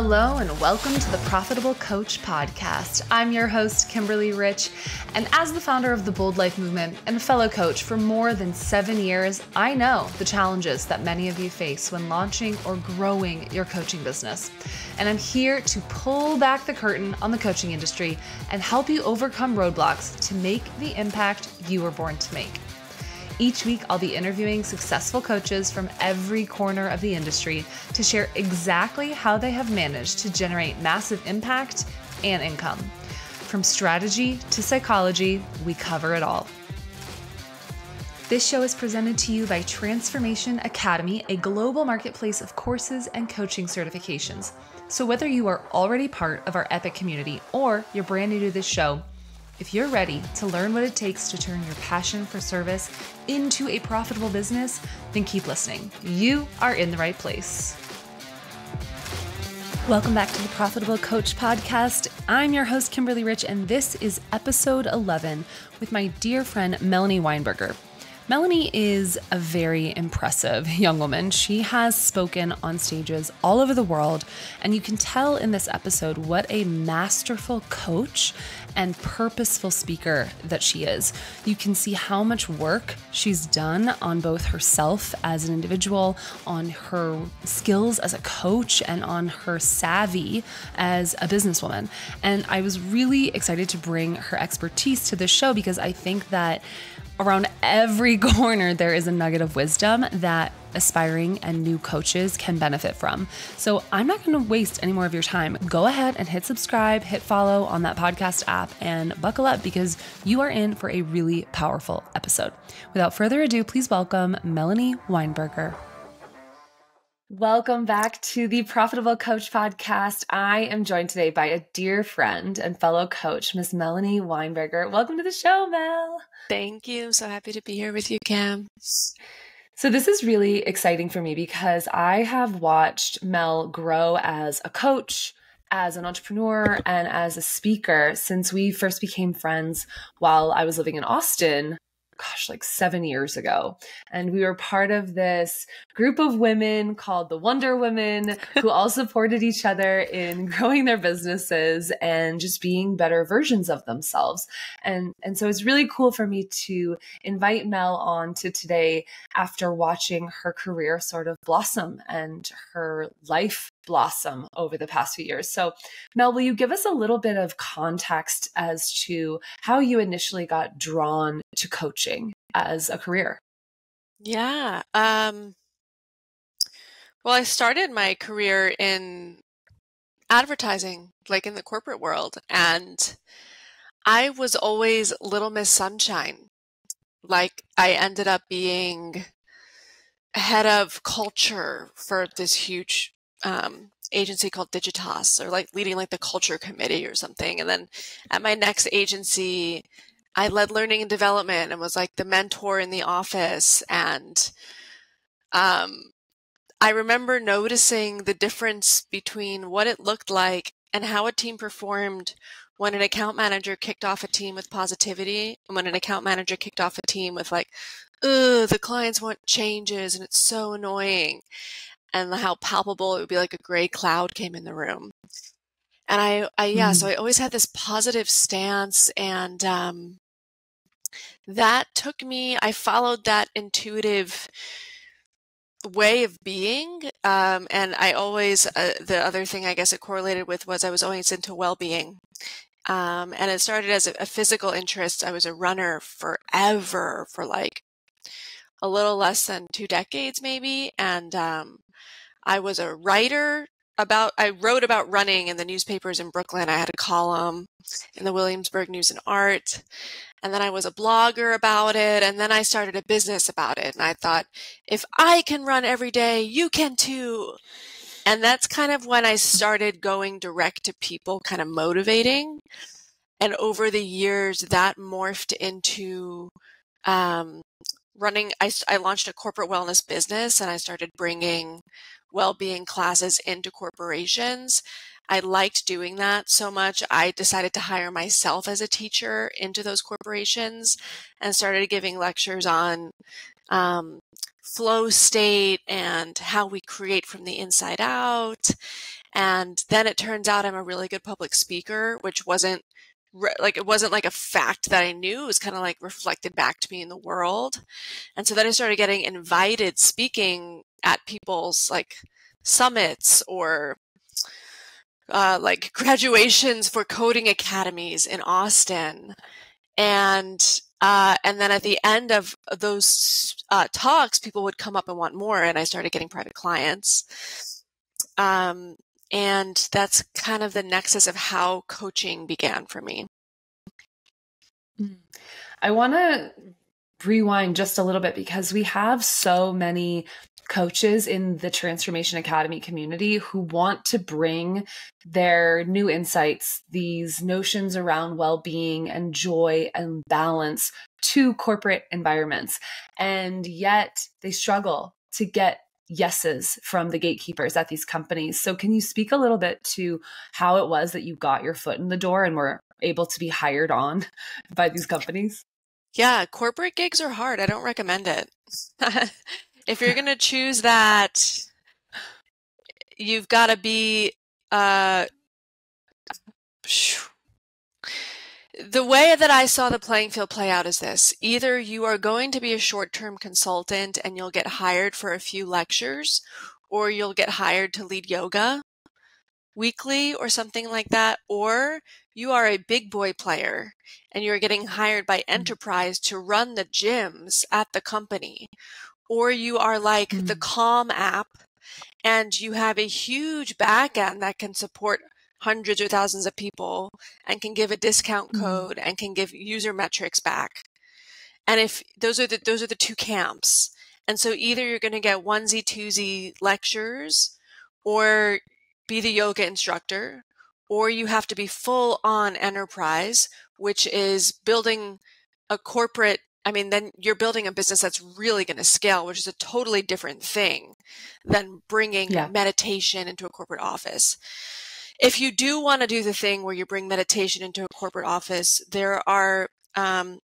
Hello, and welcome to the Profitable Coach Podcast. I'm your host, Kimberly Rich, and as the founder of the Bold Life Movement and a fellow coach for more than seven years, I know the challenges that many of you face when launching or growing your coaching business. And I'm here to pull back the curtain on the coaching industry and help you overcome roadblocks to make the impact you were born to make. Each week, I'll be interviewing successful coaches from every corner of the industry to share exactly how they have managed to generate massive impact and income. From strategy to psychology, we cover it all. This show is presented to you by Transformation Academy, a global marketplace of courses and coaching certifications. So, whether you are already part of our epic community or you're brand new to this show, if you're ready to learn what it takes to turn your passion for service into a profitable business, then keep listening. You are in the right place. Welcome back to the Profitable Coach Podcast. I'm your host, Kimberly Rich, and this is episode 11 with my dear friend, Melanie Weinberger. Melanie is a very impressive young woman. She has spoken on stages all over the world, and you can tell in this episode what a masterful coach and purposeful speaker that she is. You can see how much work she's done on both herself as an individual, on her skills as a coach, and on her savvy as a businesswoman. And I was really excited to bring her expertise to this show because I think that around every corner, there is a nugget of wisdom that aspiring and new coaches can benefit from. So I'm not going to waste any more of your time. Go ahead and hit subscribe, hit follow on that podcast app, and buckle up because you are in for a really powerful episode. Without further ado, please welcome Melanie Weinberger. Welcome back to the Profitable Coach Podcast. I am joined today by a dear friend and fellow coach, Miss Melanie Weinberger. Welcome to the show, Mel. Thank you. I'm so happy to be here with you, Cam. So, this is really exciting for me because I have watched Mel grow as a coach, as an entrepreneur, and as a speaker since we first became friends while I was living in Austin gosh, like seven years ago. And we were part of this group of women called the Wonder Women who all supported each other in growing their businesses and just being better versions of themselves. And, and so it's really cool for me to invite Mel on to today after watching her career sort of blossom and her life blossom over the past few years. So, Mel, will you give us a little bit of context as to how you initially got drawn to coaching as a career? Yeah. Um, well, I started my career in advertising, like in the corporate world, and I was always Little Miss Sunshine. Like, I ended up being head of culture for this huge um, agency called Digitas or like leading like the culture committee or something. And then at my next agency, I led learning and development and was like the mentor in the office. And um, I remember noticing the difference between what it looked like and how a team performed when an account manager kicked off a team with positivity and when an account manager kicked off a team with like, ugh, the clients want changes and it's so annoying and how palpable it would be like a gray cloud came in the room. And I, I yeah, mm. so I always had this positive stance and, um, that took me, I followed that intuitive way of being. Um, and I always, uh, the other thing I guess it correlated with was I was always into well-being. Um, and it started as a, a physical interest. I was a runner forever for like a little less than two decades maybe. And, um, I was a writer about, I wrote about running in the newspapers in Brooklyn. I had a column in the Williamsburg News and Art. And then I was a blogger about it. And then I started a business about it. And I thought, if I can run every day, you can too. And that's kind of when I started going direct to people, kind of motivating. And over the years, that morphed into um, running. I, I launched a corporate wellness business and I started bringing well-being classes into corporations. I liked doing that so much. I decided to hire myself as a teacher into those corporations and started giving lectures on um, flow state and how we create from the inside out. And then it turns out I'm a really good public speaker, which wasn't like it wasn't like a fact that I knew. It was kind of like reflected back to me in the world. And so then I started getting invited speaking at people's like summits or uh, like graduations for coding academies in Austin. And uh, and then at the end of those uh, talks, people would come up and want more, and I started getting private clients. Um, and that's kind of the nexus of how coaching began for me. Mm. I want to rewind just a little bit because we have so many coaches in the Transformation Academy community who want to bring their new insights, these notions around well being and joy and balance to corporate environments. And yet they struggle to get yeses from the gatekeepers at these companies. So, can you speak a little bit to how it was that you got your foot in the door and were able to be hired on by these companies? Yeah, corporate gigs are hard. I don't recommend it. if you're going to choose that, you've got to be uh, the way that I saw the playing field play out is this. Either you are going to be a short term consultant and you'll get hired for a few lectures, or you'll get hired to lead yoga weekly or something like that, or you are a big boy player and you're getting hired by mm. enterprise to run the gyms at the company, or you are like mm. the Calm app and you have a huge backend that can support hundreds or thousands of people and can give a discount mm-hmm. code mm-hmm. and can give user metrics back. And if those are the those are the two camps. And so either you're going to get onesie twosie lectures or be the yoga instructor or you have to be full on enterprise, which is building a corporate I mean, then you're building a business that's really going to scale, which is a totally different thing than bringing yeah. meditation into a corporate office if you do want to do the thing where you bring meditation into a corporate office, there are um,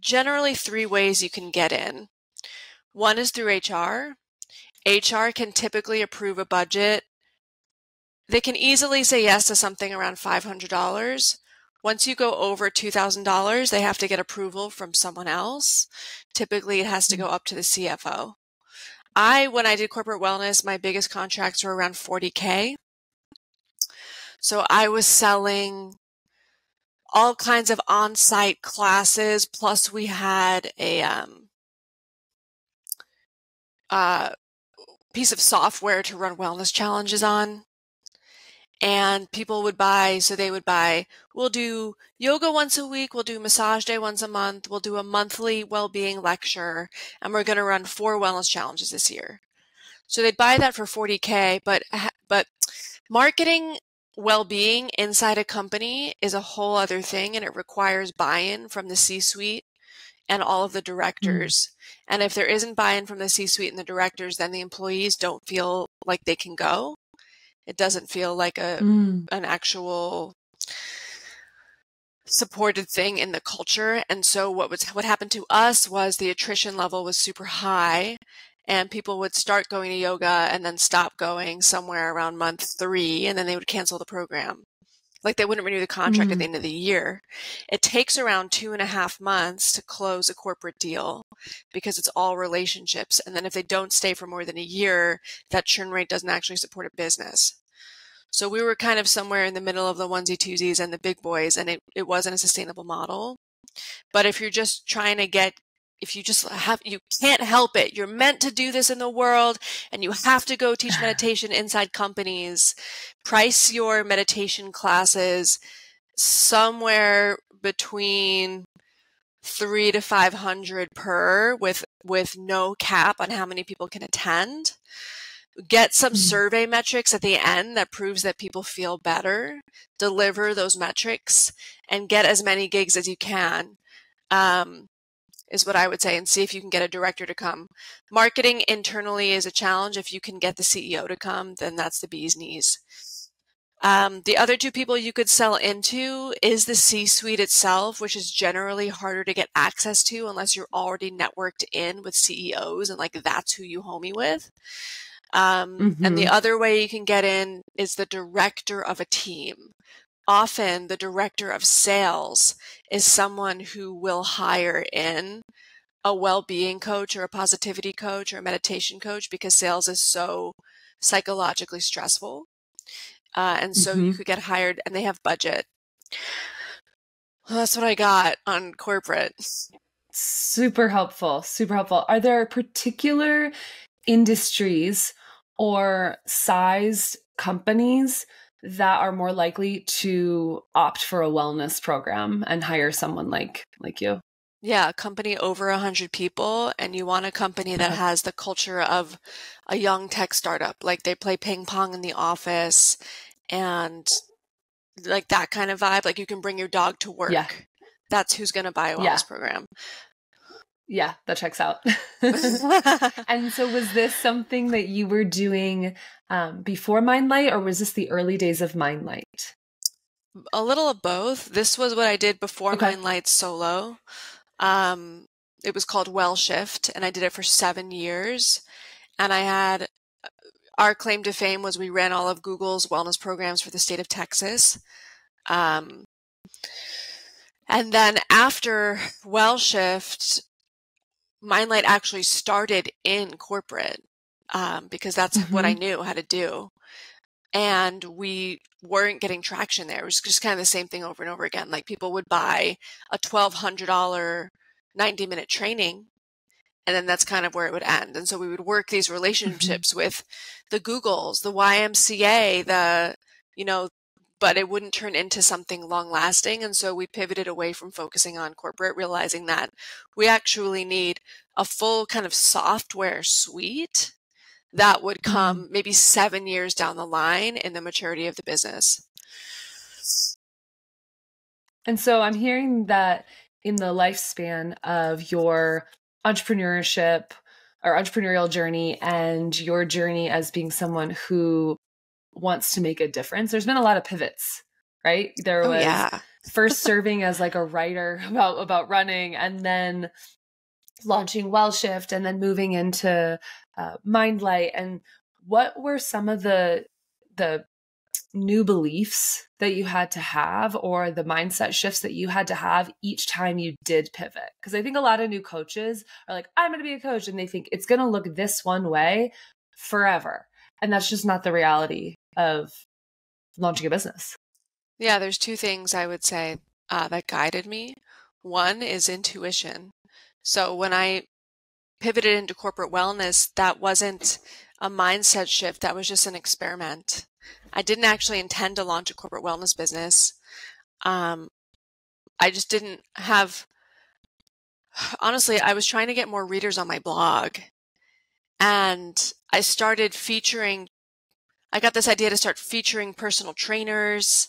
generally three ways you can get in. One is through HR. HR can typically approve a budget. They can easily say yes to something around $500. Once you go over $2,000, they have to get approval from someone else. Typically, it has to go up to the CFO. I, when I did corporate wellness, my biggest contracts were around 40K. So I was selling all kinds of on-site classes. Plus, we had a um, uh, piece of software to run wellness challenges on. And people would buy, so they would buy, we'll do yoga once a week, we'll do massage day once a month, we'll do a monthly well being lecture, and we're going to run four wellness challenges this year. So they'd buy that for 40K, but, but marketing well-being inside a company is a whole other thing and it requires buy-in from the C-suite and all of the mm. directors. Mm. And if there isn't buy-in from the C-suite and the directors, then the employees don't feel like they can go. It doesn't feel like a mm. an actual supported thing in the culture. And so what was what happened to us was the attrition level was super high and people would start going to yoga and then stop going somewhere around month three and then they would cancel the program like they wouldn't renew the contract mm-hmm. at the mm. end of the year it takes around two and a half months to close a corporate deal because it's all relationships and then if they don't stay for more than a year that churn rate doesn't actually support a business so we were kind of somewhere in the middle of the onesie twosies and the big boys and it, it wasn't a sustainable model but if you're just trying to get if you just have you can't help it. You're meant to do this in the world and you have to go teach meditation inside companies. Price your meditation classes somewhere between 3 to 500 per with with no cap on how many people can attend. Get some mm-hmm. survey metrics at the end that proves that people feel better. Deliver those metrics and get as many gigs as you can. Um, is what I would say, and see if you can get a director to come. Marketing internally is a challenge. If you can get the CEO to come, then that's the bee's knees. Um, the other two people you could sell into is the C suite itself, which is generally harder to get access to unless you're already networked in with CEOs and like that's who you homie with. Um, mm-hmm. And the mm-hmm. other way you can get in is the director of a team. Often, the director of sales is someone who will hire in a well being coach or a positivity coach or a meditation coach because sales is so psychologically stressful. Uh, and so mm-hmm. you could get hired and they have budget. Well, that's what I got on corporate. Super helpful. Super helpful. Are there particular industries or sized companies that are more likely to opt for a wellness program and hire someone like like you? Yeah, a company over 100 people, and you want a company that uh-huh. has the culture of a young tech startup. Like they play ping pong in the office and like that kind of vibe. Like you can bring your dog to work. Yeah. That's who's going to buy a wellness yeah. program. Yeah, that checks out. and so, was this something that you were doing um, before Mindlight, or was this the early days of Mindlight? A little of both. This was what I did before okay. Mindlight solo. Um, it was called Well Shift, and I did it for seven years. And I had uh, our claim to fame was we ran all of Google's wellness programs for the state of Texas. Um, and then after Well Shift, Mindlight actually started in corporate um, because that's mm-hmm. what I mm-hmm. knew how to do. And we weren't getting traction there. It was just kind of the same thing over and over again. Like people would buy a $1,200 90 minute training and then that's kind of where it would end. And so we would work these mm-hmm. relationships mm-hmm. with the Googles, the YMCA, the, you know, but it wouldn't turn into something long lasting. And so we pivoted away from focusing on corporate, realizing that we actually need a full kind of software suite that would mm-hmm. come maybe seven years down the line in the maturity of the business. And so I'm hearing that in the lifespan of your entrepreneurship or entrepreneurial journey and your journey as being someone who wants to make a difference, there's been a lot of pivots, right? There oh, was yeah. first serving as like a writer about about running and then launching WellShift and then moving into uh, Mindlight. And what were some of the the new beliefs that you had to have or the mindset shifts that you had to have each time you did pivot? Because I think a lot of new coaches are like, I'm going to be a coach, and they think it's going to look this one way forever. And that's just not the reality of launching a business. Yeah, there's two things I would say uh, that guided me. One is intuition. So when I pivoted into corporate wellness, that wasn't a mindset shift. That was just an experiment. I didn't actually intend to launch a corporate wellness business. Um, I just didn't have, honestly, I was trying to get more readers on my blog. And I started featuring, I got this idea to start featuring personal trainers.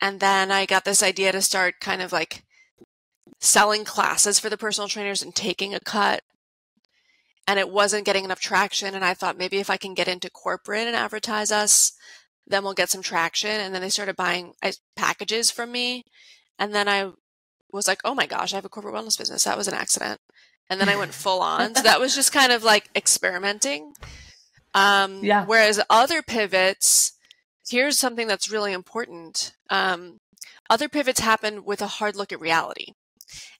And then I got this idea to start kind of like selling classes for the personal trainers and taking a cut and it wasn't getting enough traction. And I thought maybe if I can get into corporate and advertise us, then we'll get some traction. And then they started buying uh, packages from me. And then I was like, oh my gosh, I have a corporate wellness business. That was an accident. And then I went full on. So that was just kind of like experimenting. Um, yeah. Whereas other pivots, here's something that's really important. Um, other pivots happen with a hard look at reality.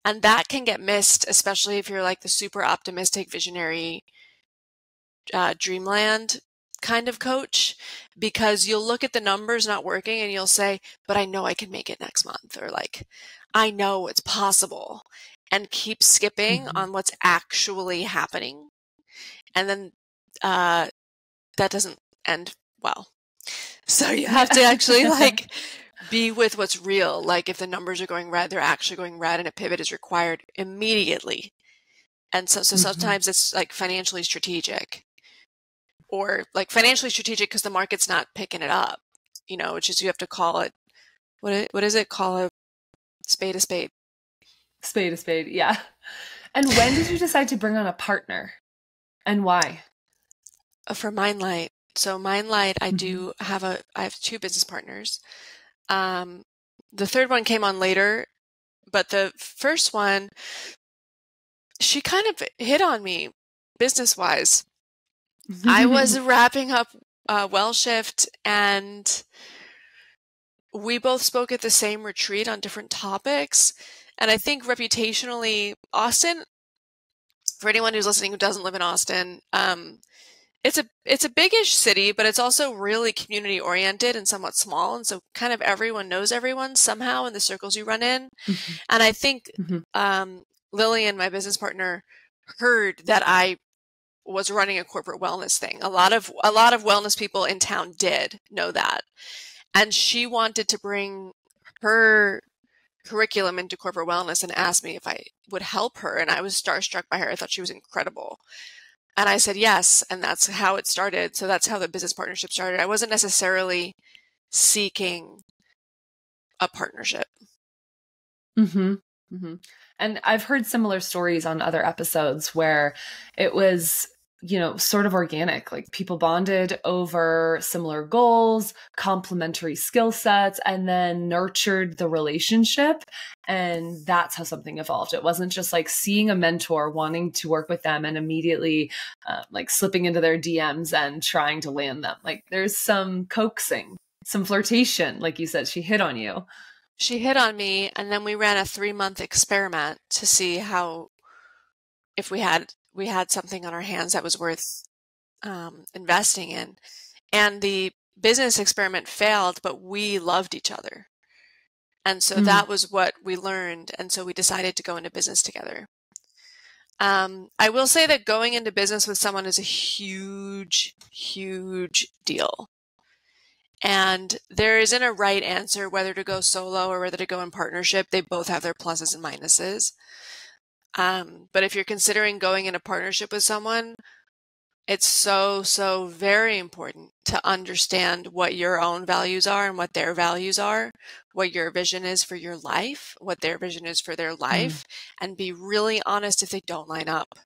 And that can get missed, especially if you're like the super optimistic, visionary, uh, dreamland kind of coach, because you'll look at the numbers not working and you'll say, but I know I can make it next month, or like, I know it's possible, and keep skipping mm-hmm. on what's actually happening. And then uh, that doesn't end well. So you have to actually like be with what's real. Like if the numbers are going red, they're actually going red and a pivot is required immediately. And so, so mm-hmm. sometimes it's like financially strategic or like financially strategic because the market's not picking it up, you know, which is you have to call it, what, what is it? Call a spade a spade. Spade a spade. Yeah. And when did you decide to bring on a partner and why? For Mindlight. So Mindlight, I do mm-hmm. have a I have two business partners. Um, the third one came on later, but the first one, she kind of hit on me business wise. I was wrapping up uh, Well Shift and we both spoke at the same retreat on different topics. And I think reputationally, Austin, for anyone who's listening who doesn't live in Austin, um, it's a it's a bigish city, but it's also really community oriented and somewhat small, and so kind of everyone knows everyone somehow in the circles you run in. Mm-hmm. And I think mm-hmm. um, Lillian, my business partner, heard that I was running a corporate wellness thing. A lot of a lot of wellness people in town did know that, and she wanted to bring her curriculum into corporate wellness and asked me if I would help her. And I was starstruck by her. I thought she was incredible. And I said yes. And that's how it started. So that's how the business partnership started. I wasn't necessarily seeking a partnership. Mm-hmm. Mm-hmm. And I've heard similar stories on other episodes where it was you know, sort of organic. Like people bonded over similar goals, complementary skill sets, and then nurtured the relationship. And that's how something evolved. It wasn't just like seeing a mentor, wanting to work with them, and immediately uh, like slipping into their DMs and trying to land them. Like there's some coaxing, some flirtation. Like you said, she hit on you. She hit on me, and then we ran a three month experiment to see how if we had we had something on our hands that was worth um, investing in. And the business experiment failed, but we loved each other. And so mm. that was what we learned. And so we decided to go into business together. Um, I will say that going into business with someone is a huge, huge deal. And there isn't a right answer whether to go solo or whether to go in partnership. They both have their pluses and minuses. Um, but if you're considering going in a partnership with someone, it's so, so very important to understand what your own values are and what their values are, what your vision is for your life, what their vision is for their mm. life, mm. and be really honest if they don't line up.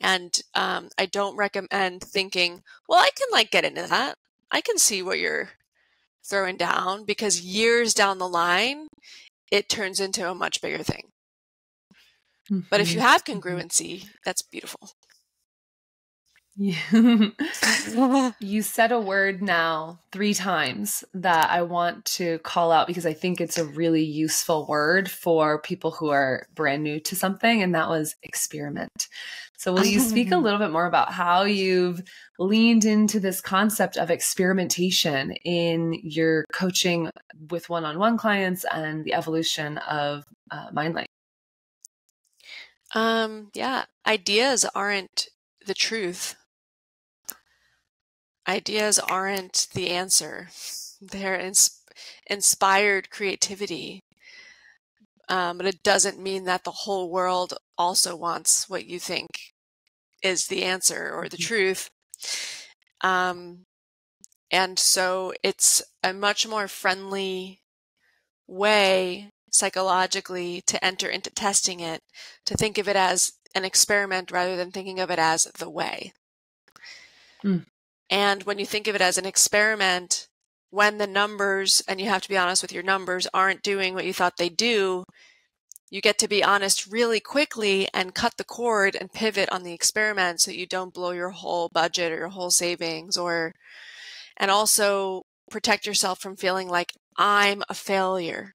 And um, I don't recommend thinking, well, I can like get into that. I can see what you're throwing down because years down the line, it turns into a much bigger thing. Mm-hmm. But if you mm-hmm. have mm-hmm. congruency, that's beautiful. you said a word now three times that I want to call out because I think it's a really useful word for people who are brand new to something, and that was experiment. So, will you speak a little bit more about how you've leaned into this concept of experimentation in your coaching with one on one clients and the evolution of uh, Mindlight? Um, yeah, ideas aren't the truth. Ideas aren't the answer. They're ins- inspired creativity. Um, but it doesn't mean that the whole world also wants what you think is the answer or the mm-hmm. truth. Um, and so it's a much more friendly way psychologically to enter into testing it, to think of it as an experiment rather than thinking of it as the way. Mm. And when you think of it as an experiment, when the numbers, and you have to be honest with your numbers, aren't doing what you thought they do, you get to be honest really quickly and cut the cord and pivot on the experiment so you don't blow your whole budget or your whole savings or and also protect yourself from feeling like I'm a failure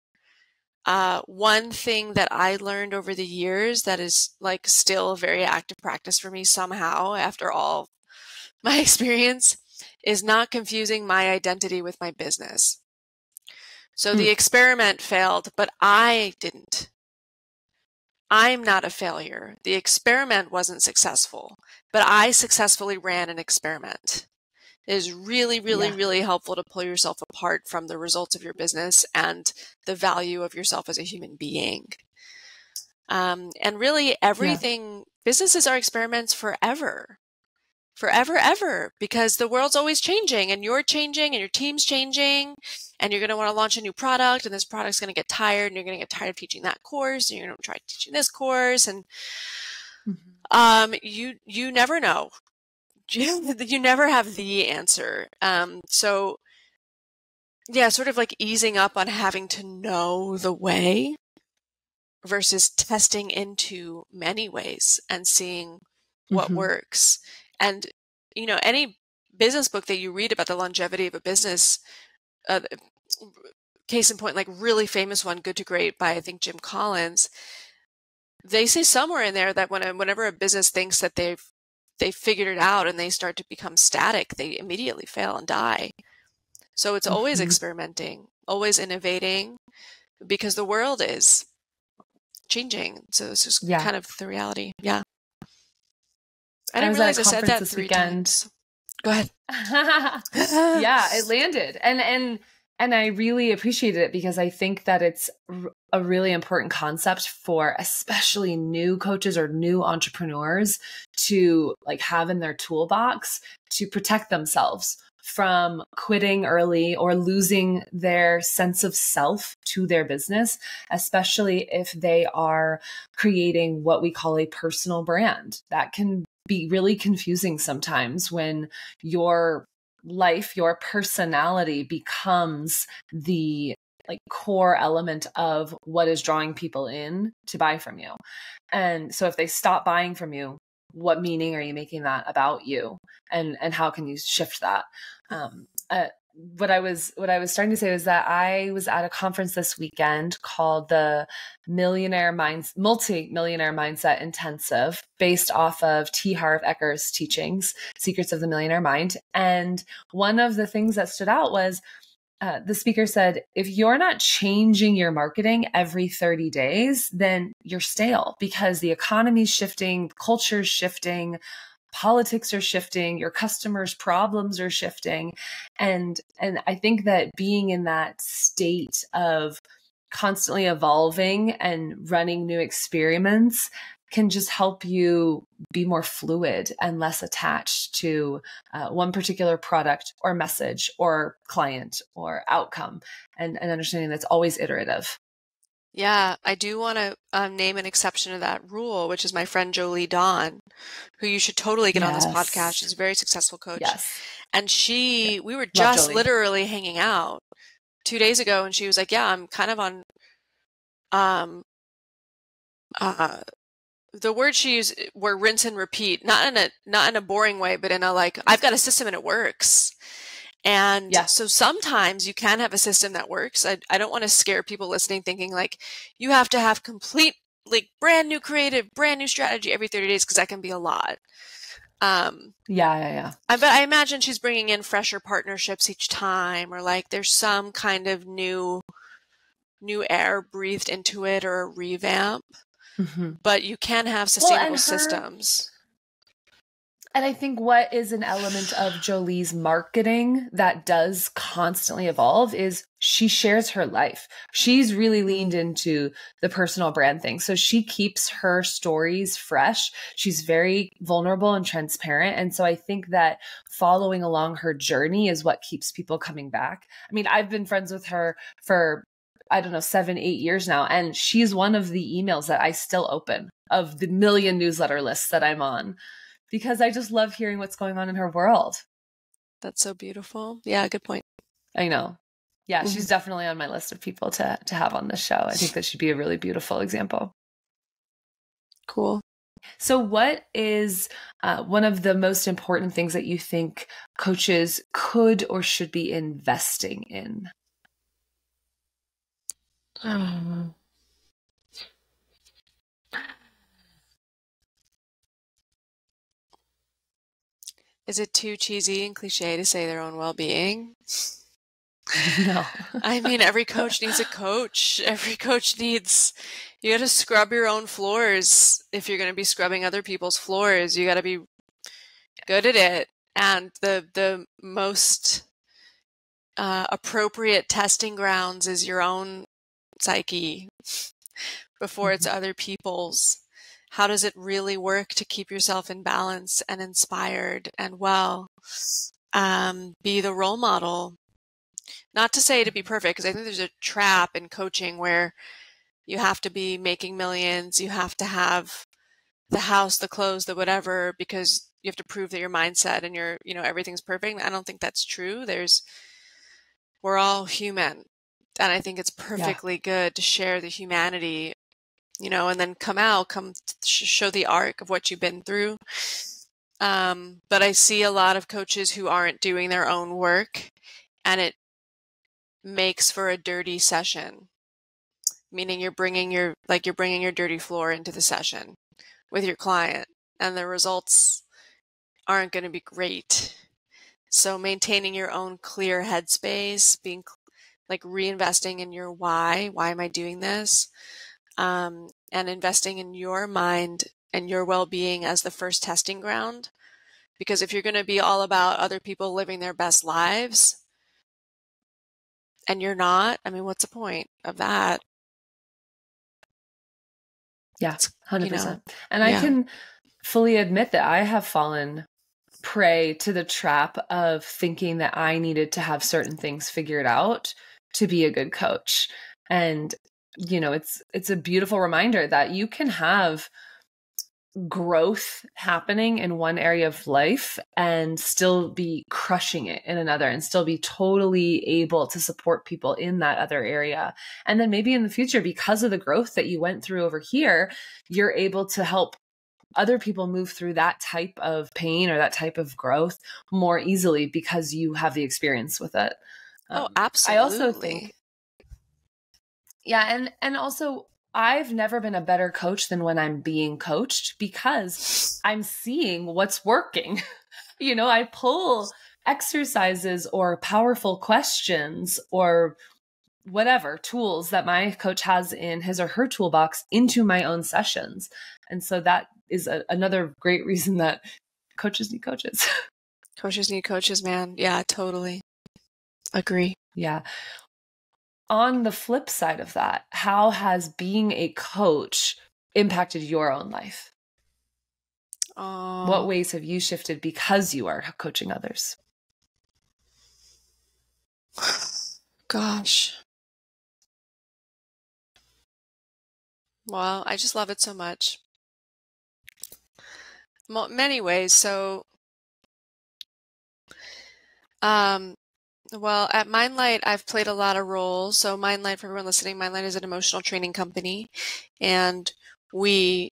uh, one thing that I learned over the years that is like still a very active practice for me somehow after all my experience is not confusing my identity with my business. So the hmm. experiment failed, but I didn't. I'm not a failure. The experiment wasn't successful, but I successfully ran an experiment. It is really, really, yeah. really helpful to pull yourself apart from the results of your business and the value of yourself as a human being. Um, and really, everything yeah. businesses are experiments forever, forever, ever, because the world's always changing and you're changing and your team's changing and you're going to want to launch a new product and this product's going to get tired and you're going to get tired of teaching that course and you're going to try teaching this course and mm-hmm. um, you you never know you, you never have the answer. Um, so yeah, sort of like easing up on having to know the way versus testing into many ways and seeing what mm-hmm. works. And, you know, any business book that you read about the longevity of a business, uh, case in point, like really famous one, Good to Great by I think Jim Collins, they say somewhere in there that when a, whenever a business thinks that they've they figured it out and they start to become static, they immediately fail and die. So it's always mm-hmm. experimenting, always innovating, because the world is changing. So this is yeah. kind of the reality. Yeah. I, I didn't realize I said that three weekend. times. Go ahead. yeah, it landed. And and and I really appreciated it because I think that it's a really important concept for especially new coaches or new entrepreneurs to like have in their toolbox to protect themselves from quitting early or losing their sense of self to their business, especially if they are creating what we call a personal brand. That can be really confusing sometimes when your life, your personality becomes the like core element of what is drawing people in to buy from you. And so if they stop buying from you, what meaning are you making that about you and and how can you shift that um uh, what I was what I was starting to say was that I was at a conference this weekend called the Millionaire Minds Multi Millionaire Mindset Intensive, based off of T. Harv Eker's teachings, Secrets of the Millionaire Mind. And one of the things that stood out was uh, the speaker said, if you're not changing your marketing every 30 days, then you're stale because the economy's shifting, culture's shifting, politics are shifting, your customers' problems are shifting. And and I think that being in that state of constantly evolving and running new experiments can just help you be more fluid and less attached to uh, one particular product or message or client or outcome and, and understanding that's always iterative. Yeah, I do want to um, name an exception to that rule, which is my friend Jolie Dawn, who you should totally get yes. on this podcast. She's a very successful coach. Yes. And she, yeah. we were just literally hanging out two days ago, and she was like, "Yeah, I'm kind of on, um, uh, the word she used were rinse and repeat, not in a not in a boring way, but in a like I've got a system and it works. And yeah. so sometimes you can have a system that works. I, I don't want to scare people listening thinking like you have to have complete like brand new creative, brand new strategy every 30 days because that can be a lot. Um, yeah, yeah, yeah. I, but I imagine she's bringing in fresher partnerships each time, or like there's some kind of new, new air breathed into it, or a revamp. Mm-hmm. But you can have sustainable well, her, systems. And I think what is an element of Jolie's marketing that does constantly evolve is she shares her life. She's really leaned into the personal brand thing. So she keeps her stories fresh. She's very vulnerable and transparent. And so I think that following along her journey is what keeps people coming back. I mean, I've been friends with her for I don't know, seven, eight years now. And she's one of the emails that I still open of the million newsletter lists that I'm on because I just love hearing what's going on in her world. That's so beautiful. Yeah, good point. I know. Yeah, mm-hmm. she's definitely on my list of people to to have on this show. I think that she'd be a really beautiful example. Cool. So, what is uh, one of the most important things that you think coaches could or should be investing in? Um, Is it too cheesy and cliche to say their own well being? No. I mean, every coach needs a coach. Every coach needs, you got to scrub your own floors. If you're going to be scrubbing other people's floors, you got to be good at it. And the, the most uh, appropriate testing grounds is your own psyche before mm-hmm. it's other people's how does it really work to keep yourself in balance and inspired and well? Um, be the role model. Not to say to be perfect, because I think there's a trap in coaching where you have to be making millions, you have to have the house, the clothes, the whatever, because you have to prove that your mindset and your you know everything's perfect i don't think that's true there's we're all human and i think it's perfectly yeah. good to share the humanity you know and then come out come show the arc of what you've been through. Um, but i see a lot of coaches who aren't doing their own work and it makes for a dirty session. Meaning you're bringing your like you're bringing your dirty floor into the session with your client and the results aren't going to be great. So maintaining your own clear headspace being like reinvesting in your why why am i doing this um, and investing in your mind and your well-being as the first testing ground because if you're going to be all about other people living their best lives and you're not i mean what's the point of that yeah, 100%. You know, and yeah. I can fully admit that I have fallen prey to the trap of thinking that I needed to have certain things figured out to be a good coach. And you know, it's it's a beautiful reminder that you can have growth happening in one area of life and still be crushing it in another and still be totally able to support people in that other area. And then maybe in the future, because of the growth that you went through over here, you're able to help other people move through that type of pain or that type of growth more easily because you have the experience with it. Oh, um, oh, absolutely. I also think yeah, and and also I've never been a better coach than when I'm being coached because I'm seeing what's working. you know, I pull exercises or powerful questions or whatever tools that my coach has in his or her toolbox into my own sessions. And so that is a, another great reason that coaches need coaches. coaches need coaches, man. Yeah, totally. Agree. Yeah on the flip side of that, how has being a coach impacted your own life? Um, what ways have you shifted because you are coaching others? Gosh. Well, I just love it so much. Many ways. So, um, well, at Mindlight, I've played a lot of roles. So, Mindlight, for everyone listening, Mindlight is an emotional training company, and we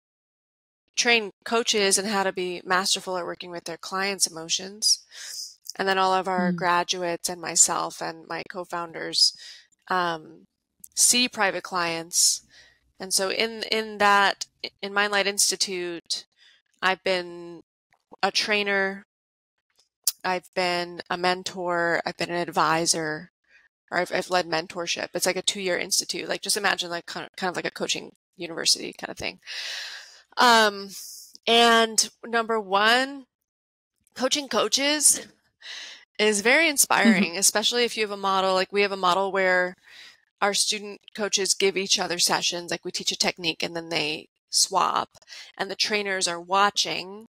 train coaches in how to be masterful at working with their clients' emotions. And then all of our mm. graduates and myself and my co-founders um, see private clients. And so, in in that in Mindlight Institute, I've been a trainer I've been a mentor, I've been an advisor, or I've, I've led mentorship. It's like a two year institute. Like just imagine like kind of, kind of like a coaching university kind of thing. Um, and number one, coaching coaches is very inspiring, especially if you have a model like we have a model where our student coaches give each other sessions. Like we teach a technique and then they swap, and the trainers are watching.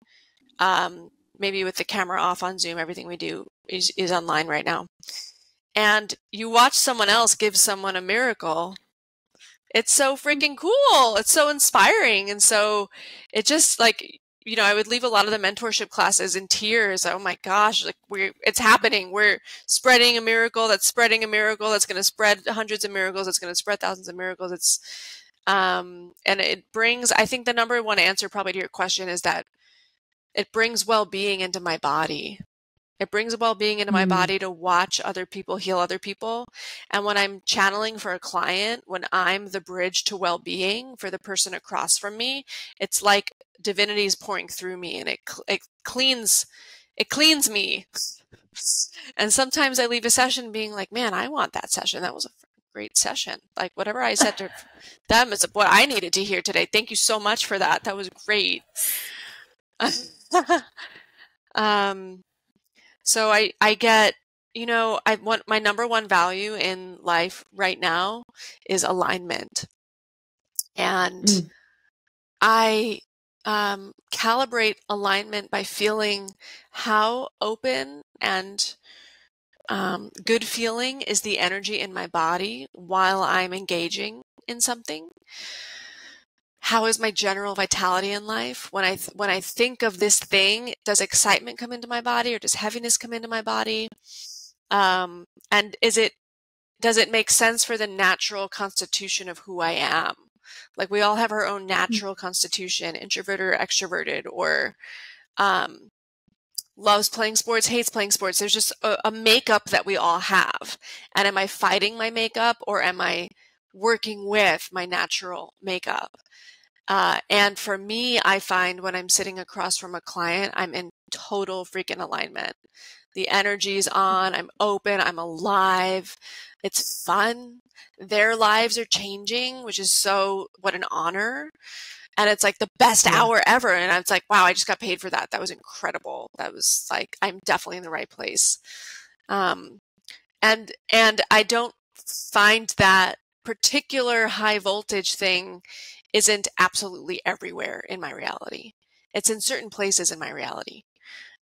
Um, maybe with the camera off on Zoom, everything we do is, is online right now. And you watch someone else give someone a miracle. It's so freaking cool. It's so inspiring. And so it just like, you know, I would leave a lot of the mentorship classes in tears. Oh my gosh, like we're, it's happening. We're spreading a miracle that's spreading a miracle that's going to spread hundreds of miracles. That's going to spread thousands of miracles. It's, um, and it brings, I think the number one answer probably to your question is that it brings well-being into my body. It brings a well-being into my mm. body to watch other people heal other people. And when i'm channeling for a client when i'm the bridge to well-being for the person across from me it's like divinity is pouring through me and it it cleans it cleans me. And sometimes i leave a session being like man i want that session. That was a great session. Like whatever i said to them is what i needed to hear today. Thank you so much for that. That was great um, so I, I get, you know, I want my number one value in life right now is alignment. And mm. I um, calibrate alignment by feeling how open and um, good feeling is the energy in my body while I'm engaging in something. How is my general vitality in life when i th- when i think of this thing does excitement come into my body or does heaviness come into my body um, and is it does it make sense for the natural constitution of who i am like we all have our own mm. natural constitution introverted or extroverted or um, loves playing sports, hates playing sports. There's just a, a, makeup that we all have. And am I fighting my makeup or am I working with my natural makeup? Uh, and for me, I find when I'm sitting across from a client, I'm in total freaking alignment. The energy's on, I'm open, I'm alive. It's fun. Their lives are changing, which is so, what an honor and it's like the best yeah. hour ever and it's like wow i just got paid for that that was incredible that was like i'm definitely in the right place um and and i don't find that particular high voltage thing isn't absolutely everywhere in my reality it's in certain places in my reality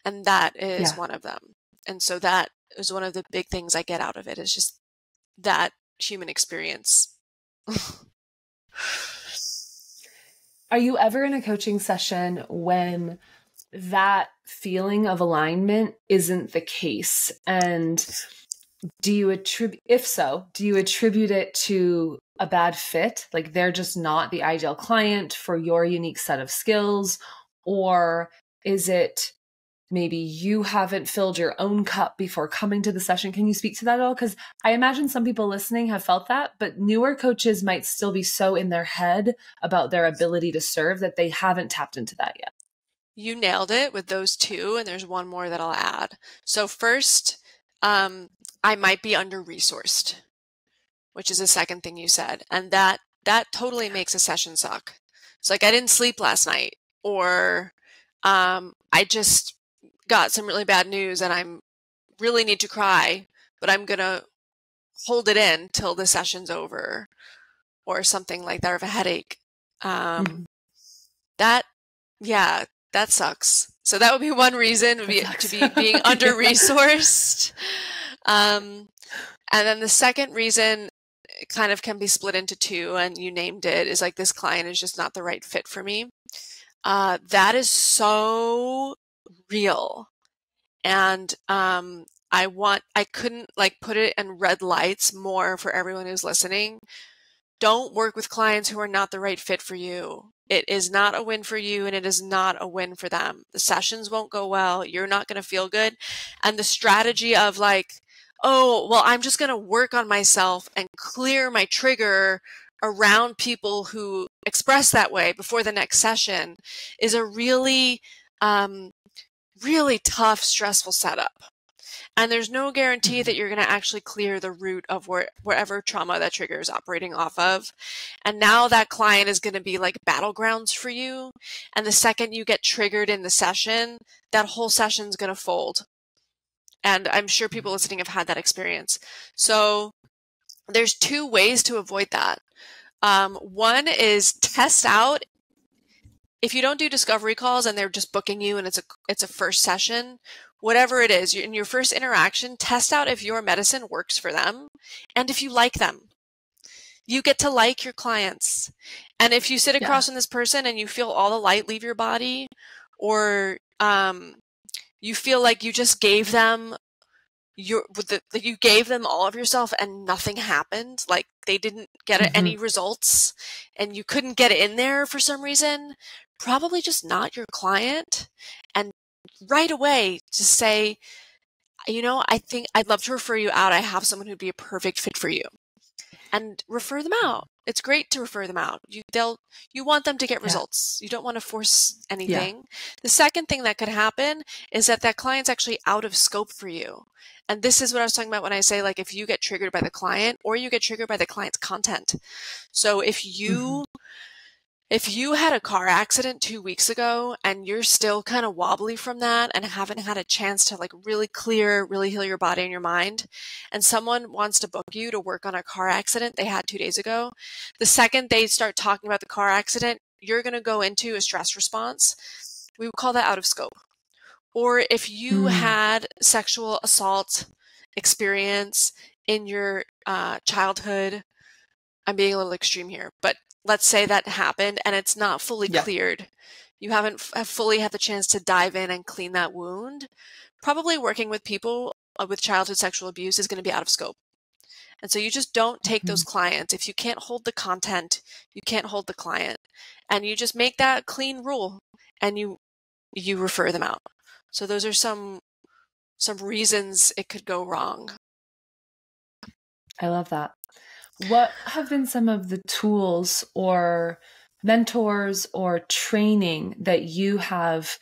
and that is yeah. one of them and so that is one of the big things i get out of it is just that human experience Are you ever in a coaching session when that feeling of alignment isn't the case? And do you attribute, if so, do you attribute it to a bad fit? Like they're just not the ideal client for your unique set of skills? Or is it maybe you haven't filled your own cup before coming to the session. Can you speak to that at all? Because I imagine some people listening have felt that, but newer coaches might still be so in their head about their ability to serve that they haven't tapped into that yet. You nailed it with those two, and there's one more that I'll add. So, first, um, I might be under resourced, which is the second thing you said. And that that totally makes a session suck. It's like I didn't sleep last night, or um, I just got some really bad news and I'm really need to cry, but I'm going to hold it in till the session's over or something like that, or a headache. Um, mm-hmm. That, yeah, that sucks. So that would be one reason be, to be being under resourced. Um, and then the second reason kind of can be split into two, and you named it, is like this client is just not the right fit for me. Uh, that is so real. And um, I want, I couldn't like put it in red lights more for everyone who's listening. Don't work with clients who are not the right fit for you. It is not a win for you and it is not a win for them. The sessions won't go well. You're not going to feel good. And the strategy of like, oh, well, I'm just going to work on myself and clear my trigger around people who express that way before the next session is a really um, really tough, stressful setup. And there's no guarantee that mm-hmm. you're going to actually clear the root of where, wherever trauma that trigger is operating off of. And now that client is going to be like battlegrounds for you. And the second you get triggered in the session, that whole session is going to fold. And I'm sure people listening have had that experience. So there's two ways to avoid that. Um, one is test out if you don't do discovery calls and they're just booking you and it's a it's a first session whatever it is in your first interaction test out if your medicine works for them and if you like them you get to like your clients and if you sit across yeah. from this person and you feel all the light leave your body or um, you feel like you just gave them your the, you gave them all of yourself and nothing happened like they didn't get mm-hmm. any results and you couldn't get in there for some reason probably just not your client. And right away, to say, you know, I think I'd love to refer you out. I have someone who'd be a perfect fit for you. And refer them out. It's great to refer them out. You they'll you want them to get yeah. results. You don't want to force anything. Yeah. The second thing that could happen is that that client's actually out of scope for you. And this is what I was talking about when I say like if you get triggered by the client or you get triggered by the client's content. So if you mm-hmm if you had a car accident two weeks ago and you're still kind of wobbly from that and haven't had a chance to like really clear, really heal your body and your mind, and someone wants to book you to work on a car accident they had two days ago, the second they start talking about the car accident, you're going to go into a stress response. We would call that out of scope. Or if you mm. had sexual assault experience in your uh, childhood, I'm being a little extreme here, but let's say that happened and it's not fully Yeah. cleared, you haven't have fully had the chance to dive in and clean that wound, probably working with people uh, with childhood sexual abuse is going to be out of scope. And so you just don't take those clients. If you can't hold the content, you can't hold the client. And you just make that clean rule and you you refer them out. So those are some some reasons it could go wrong. I love that. What have been some of the tools or mentors or training that you have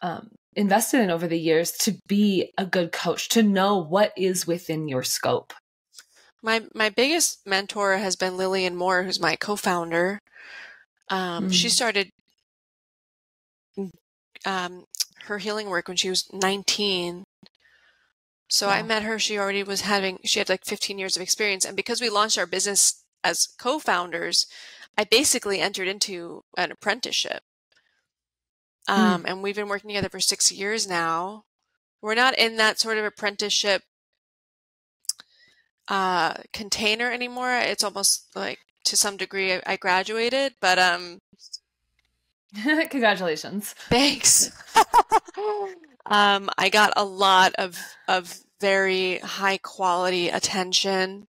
um, invested in over the years to be a good coach, to know what is within your scope? My my biggest mentor has been Lillian Moore, who's my co-founder. Um, She Mm. started um, her healing work when she was 19. So I met her. She already was having. She had like 15 years of experience, and because we launched our business as co-founders, I basically entered into an apprenticeship. Um, and we've been working together for six years now. We're not in that sort of apprenticeship uh, container anymore. It's almost like to some degree I, I graduated, but um, Congratulations. thanks. um, I got a lot of of very high quality attention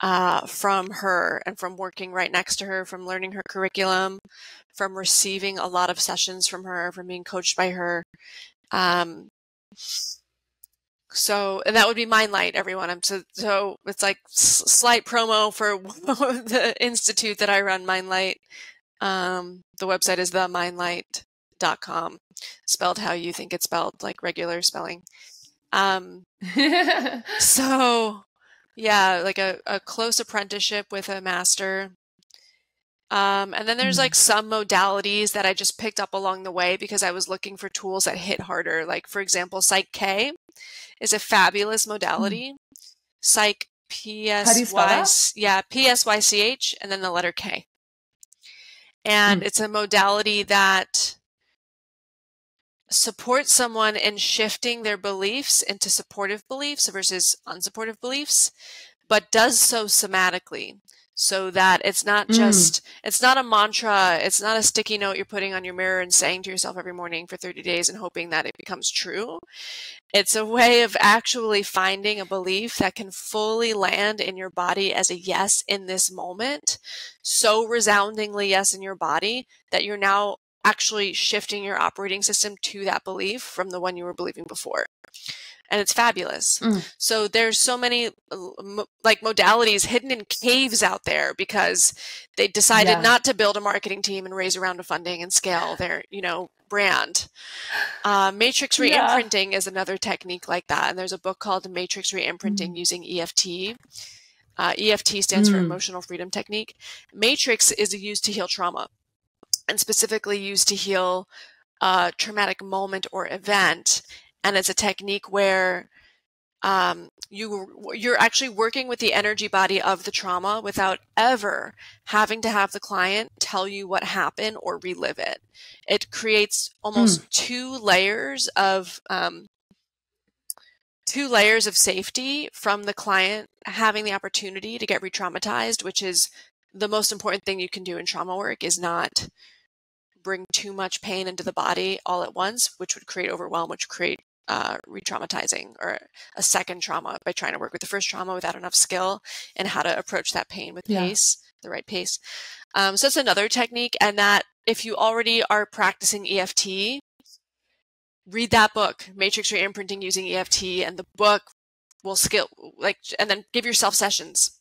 uh, from her and from working right next to her, from learning her curriculum, from receiving a lot of sessions from her, from being coached by her. Um, so, and that would be Mindlight, everyone. I'm so, so it's like slight promo for the institute that I run, Mindlight. Um, the website is themindlight.com, spelled how you think it's spelled, like regular spelling. Um, so yeah, like a, a close apprenticeship with a master. Um, and then there's Mm. like some modalities that I just picked up along the way because I was looking for tools that hit harder. Like, for example, Psych K is a fabulous modality. Psych P. How do you S spell Y that? yeah, P S Y C H and then the letter K. And Mm. it's a modality that supports someone in shifting their beliefs into supportive beliefs versus unsupportive beliefs, but does so somatically so that it's not Mm. just it's not a mantra it's not a sticky note you're putting on your mirror and saying to yourself every morning for 30 days and hoping that it becomes true it's a way of actually finding a belief that can fully land in your body as a yes in this moment so resoundingly yes in your body that you're now actually shifting your operating system to that belief from the one you were believing before and it's fabulous. Mm. So there's so many uh, like modalities hidden in caves out there because they decided Yeah. not to build a marketing team and raise a round of funding and scale their you know brand. Uh, matrix Yeah. reimprinting is another technique like that, and there's a book called Matrix Reimprinting using EFT. Uh, EFT stands for Mm. Emotional Freedom Technique. Matrix is used to heal trauma, and specifically used to heal a traumatic moment or event and it's a technique where um, you you're actually working with the energy body of the trauma without ever having to have the client tell you what happened or relive it. It creates almost two layers of um, two layers of safety from the client having the opportunity to get re-traumatized, which is the most important thing you can do in trauma work is not bring too much pain into the body all at once, which would create overwhelm, which would create uh, re-traumatizing or a second trauma by trying to work with the first trauma without enough skill and how to approach that pain with Yeah. pace, the right pace. Um, so it's another technique, and that if you already are practicing EFT, read that book, Matrix Reimprinting using EFT, and the book will skill like, and then give yourself sessions.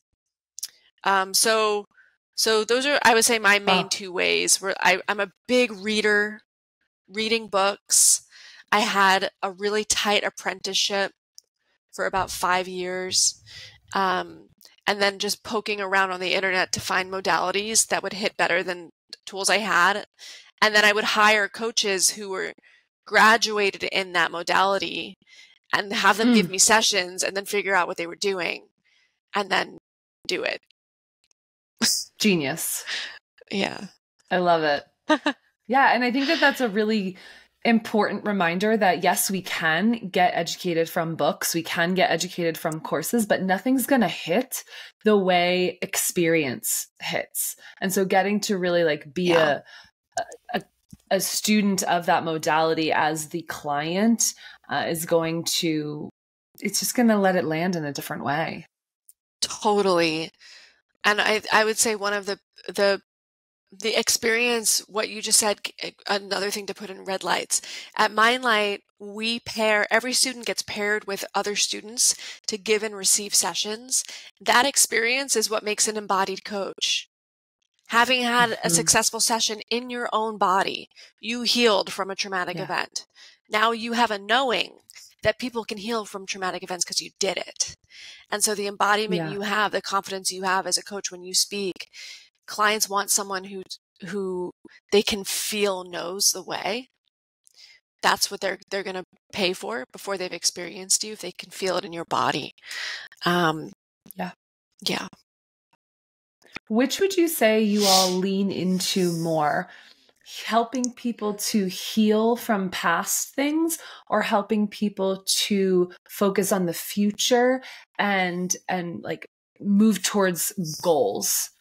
Um, so, so those are, I would say, my main Wow. two ways. Where I, I'm a big reader, reading books. I had a really tight apprenticeship for about five years. Um, and then just poking around on the internet to find modalities that would hit better than tools I had. And then I would hire coaches who were graduated in that modality and have them give me sessions and then figure out what they were doing and then do it. Genius. Yeah. I love it. yeah, and I think that that's a really important reminder that yes, we can get educated from books, we can get educated from courses, but nothing's going to hit the way experience hits. And so getting to really like be yeah. a, a, a student of that modality as the client uh, is going to it's just going to let it land in a different way. Totally. And I I would say one of the the the experience, what you just said, eh, another thing to put in red lights. At Mindlight, we pair, every student gets paired with other students to give and receive sessions. That experience is what makes an embodied coach. Having had mm-hmm. a successful session in your own body, you healed from a traumatic yeah. event. Now you have a knowing that people can heal from traumatic events because you did it. And so the embodiment yeah. you have, the confidence you have as a coach when you speak, clients want someone who who they can feel knows the way. That's what they're they're going to pay for before they've experienced you if they can feel it in your body. Um yeah. yeah. Which would you say you all lean into more helping people to heal from past things or helping people to focus on the future and and like move towards goals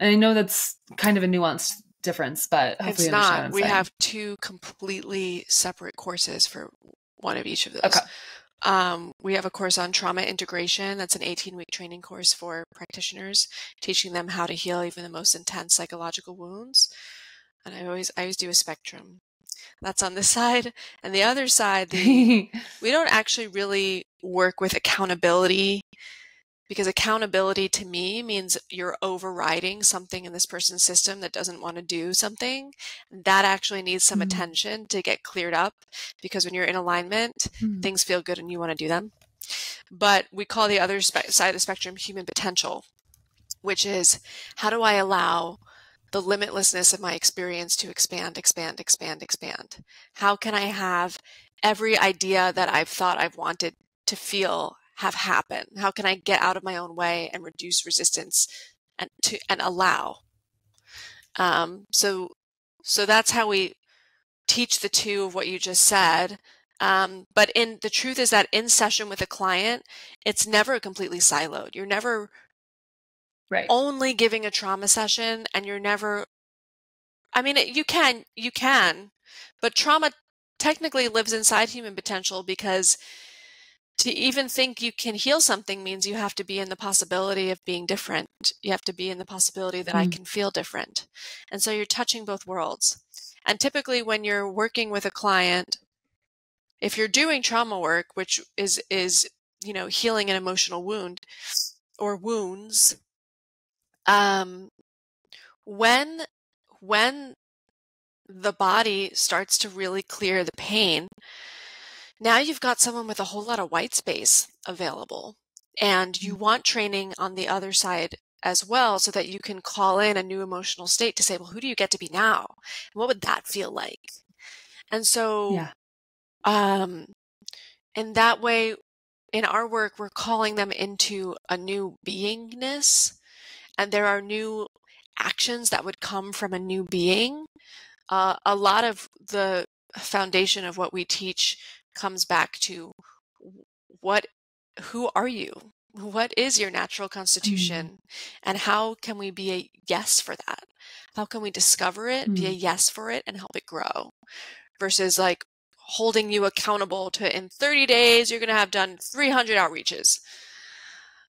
and I know that's kind of a nuanced difference, but it's not. We have two completely separate courses for one of each of those. Okay. Um, we have a course on trauma integration. That's an 18 week training course for practitioners, teaching them how to heal even the most intense psychological wounds. And I always, I always do a spectrum. That's on this side. And the other side, the, we don't actually really work with accountability because accountability to me means you're overriding something in this person's system that doesn't want to do something. That actually needs some mm-hmm. attention to get cleared up because when you're in alignment, mm-hmm. things feel good and you want to do them. But we call the other side of the spectrum human potential, which is how do I allow the limitlessness of my experience to expand, expand, expand, expand? How can I have every idea that I've thought I've wanted to feel have happen? How can I get out of my own way and reduce resistance and to and allow? Um, so so that's how we teach the two of what you just said. Um, but in the truth is that in session with a client, it's never completely siloed. You're never right. only giving a trauma session, and you're never. I mean, you can you can, but trauma technically lives inside human potential because to even think you can heal something means you have to be in the possibility of being different. You have to be in the possibility that mm. I can feel different. And so you're touching both worlds. And typically when you're working with a client, if you're doing trauma work, which is, is, you know, healing an emotional wound or wounds, um, when, when the body starts to really clear the pain, now you've got someone with a whole lot of white space available and you mm. want training on the other side as well so that you can call in a new emotional state to say, well, who do you get to be now? And what would that feel like? And so, yeah. um, and that way in our work, we're calling them into a new beingness and there are new actions that would come from a new being. Uh, a lot of the foundation of what we teach comes back to what who are you what is your natural constitution mm. and how can we be a yes for that how can we discover it mm. be a mm. yes for it and help it grow versus like holding you accountable to in 30 days you're going to have done 300 outreaches